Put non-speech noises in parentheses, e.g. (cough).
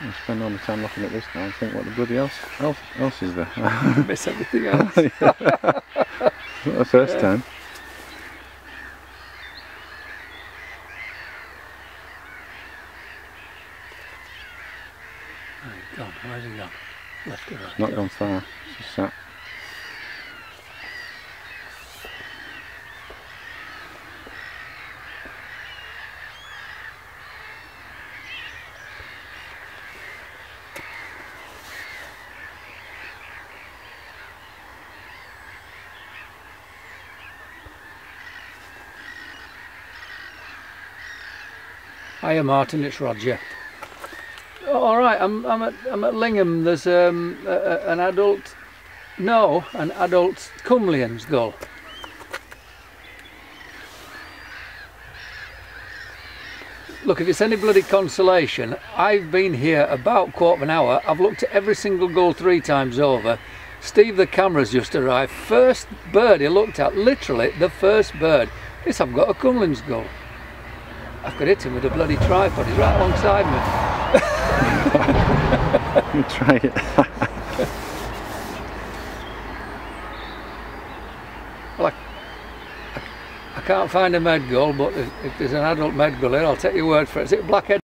I spend all my time looking at this now and think what the bloody else else, else is there. (laughs) Miss everything (laughs) else. Not the first Yeah. time. Gone. Where's he gone? Left or right? Not gone far. It's just sat. Hiya Martin, it's Roger. Oh, all right, I'm, I'm at I'm at Lingham. There's um, a, a, an adult, no, an adult Kumlien's gull. Look, if it's any bloody consolation, I've been here about quarter of an hour. I've looked at every single gull three times over. Steve, the camera's just arrived. First bird he looked at, literally the first bird. Yes, I've got a Kumlien's gull. I could hit him with a bloody tripod. He's right alongside me. (laughs) Try it. Well, I, I, I can't find a med but if, if there's an adult med here, I'll take your word for it. Is it blackhead?